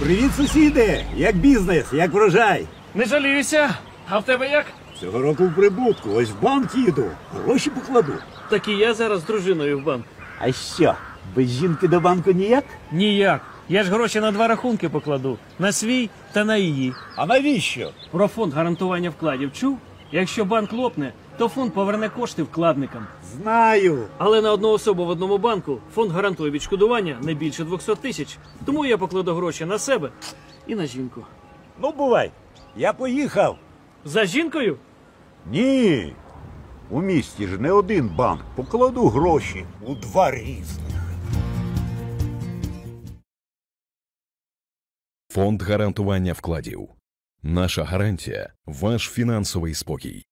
Привіт, сусіди! Як бізнес, як врожай? Не жаліюся. А в тебе як? Цього року в прибутку, ось в банк їду, гроші покладу. Так і я зараз з дружиною в банк. А що, без жінки до банку ніяк? Ніяк. Я ж гроші на два рахунки покладу: на свій та на її. А навіщо? Про фонд гарантування вкладів чув? Якщо банк лопне, то фонд поверне кошти вкладникам. Знаю. Але на одну особу в одному банку фонд гарантує відшкодування не більше 200 тисяч. Тому я покладу гроші на себе і на жінку. Ну, бувай. Я поїхав. За жінкою? Ні. У місті ж не один банк. Покладу гроші у два різних. Фонд гарантування вкладів. Наша гарантія ваш фінансовий спокій.